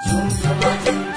Zum Sommer,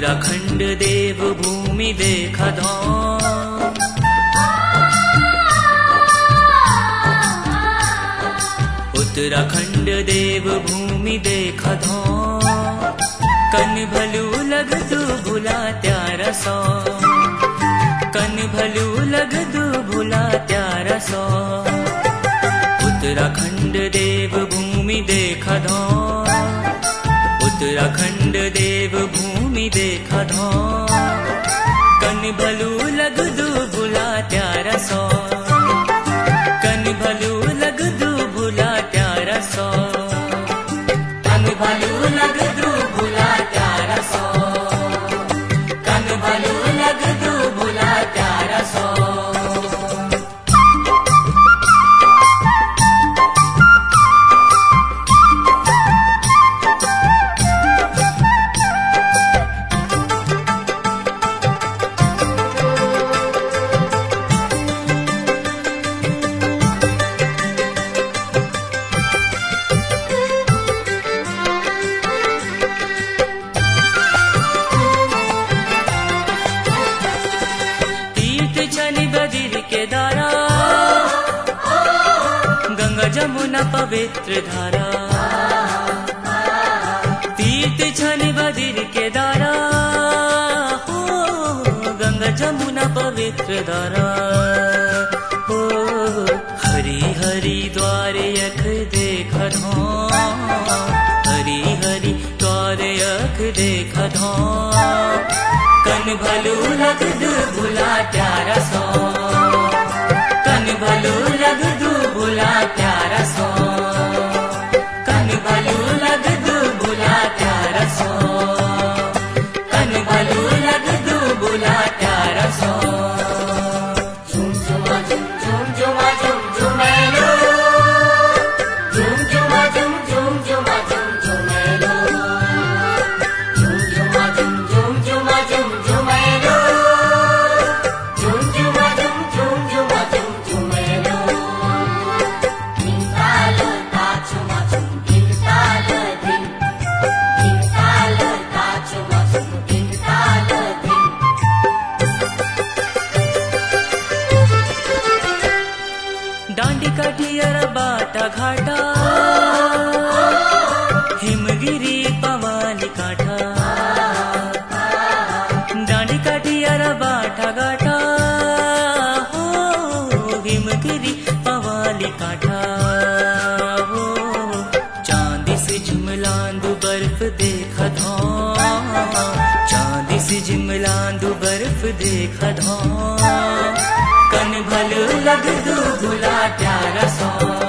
Uttarakhand देव भूमि देख उत्तराखण्ड देव भूमि देख कन भगदु भूला त्या रसु लगदु भूला त्या रस उत्तराखण्ड देव भूमि देख उत्तराखण्ड ढों कन बलू पवित्र धारा तीर्थ छन बदिर के दारा हो गंगा जमुना पवित्र धारा हो हरी हरी द्वारे अख देख हरि हरि द्वारे अख देख कन भलू लग दुर्भुला प्यारा काटी काटी हो हिमगिरी पवाली काठा हो चांदी से झिमलांदू बर्फ देख धो चांदी से झिमलांदू बर्फ देख धो कन भल लग दू भुला प्यारा सौ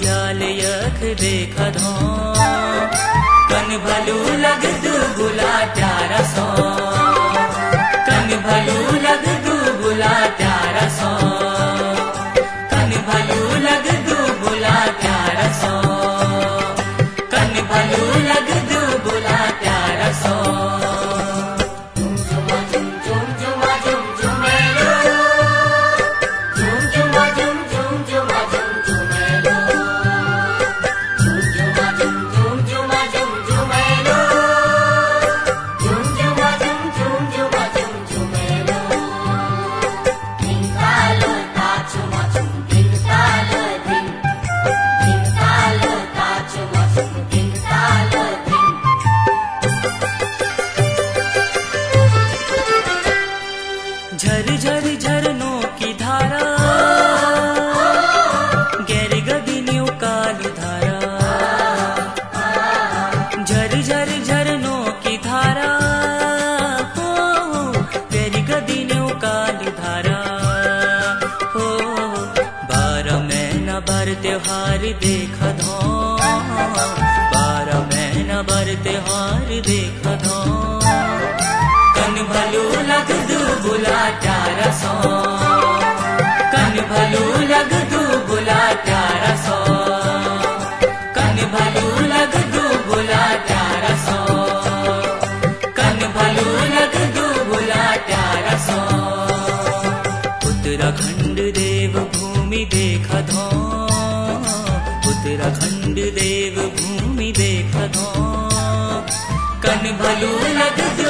ज्ञान यख देखा झर झरनों की धारा गैर गगनियों का धारा झर झर झरनों की धारा हो गैर गगनियों का धारा हो बारह महीना भर त्योहार देख धो बारह महीना भर त्योहार देख धो Yeah.